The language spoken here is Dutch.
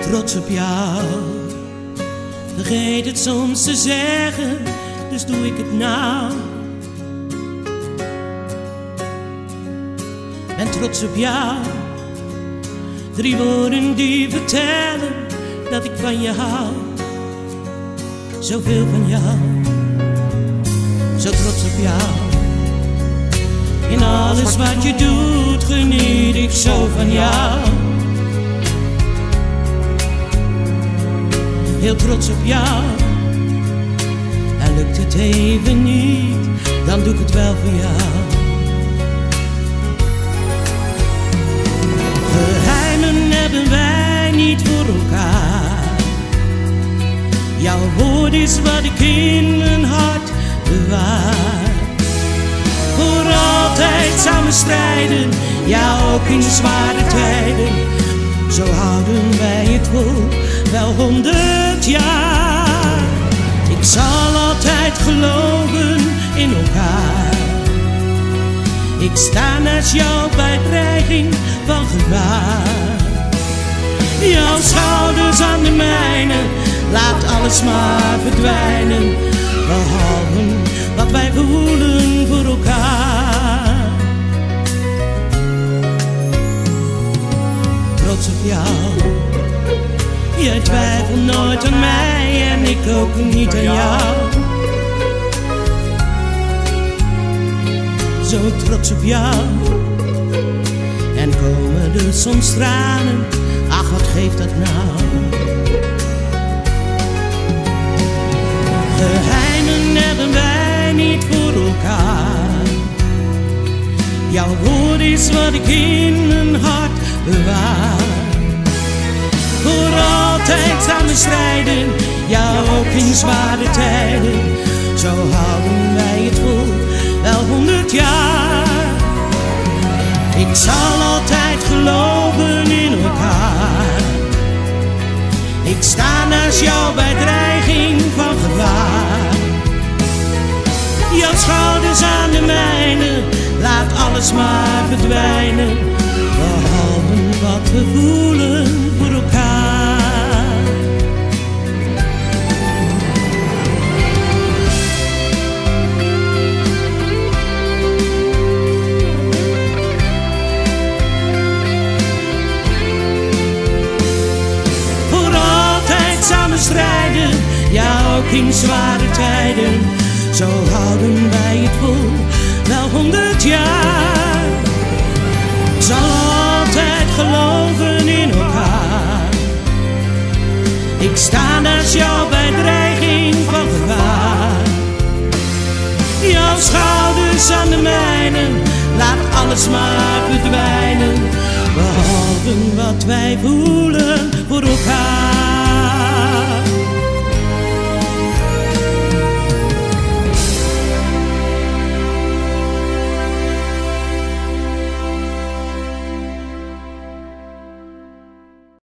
trots op jou. Vergeet het soms te zeggen, dus doe ik het nou. Ben trots op jou. Drie woorden die vertellen dat ik van je hou. Zoveel van jou. Zo trots op jou. In alles wat je doet geniet ik zo van jou. Heel trots op jou. En lukt het even niet, dan doe ik het wel voor jou. Geheimen hebben wij niet voor elkaar. Jouw woord is wat ik in mijn hart bewaar. Voor altijd samen strijden, ja ook in zware tijden. Zo houden wij het vol, wel honderd jaar. Ik zal altijd geloven in elkaar. Ik sta naast jou bij dreiging van gevaar. Jouw schouders aan de mijne, laat alles maar verdwijnen. Behalve wat wij voelen voor elkaar. Trots op jou. Jij twijfelt nooit aan mij en ik ook niet aan jou. Zo trots op jou. En komen er soms tranen, ach wat geeft dat nou? Geheimen hebben wij niet voor elkaar. Jouw woord is wat ik in mijn hart bewaar. Altijd samen strijden, ja ook in zware tijden. Zo houden wij het vol, wel honderd jaar. Ik zal altijd geloven in elkaar. Ik sta naast jou bij dreiging van gevaar. Jouw schouders aan de mijne, laat alles maar verdwijnen. In zware tijden. Zo houden wij het vol, wel honderd jaar. Zal altijd geloven in elkaar. Ik sta naast jou bij dreiging van gevaar. Jouw schouders aan de mijne, laat alles maar verdwijnen. Behalve wat wij voelen voor elkaar.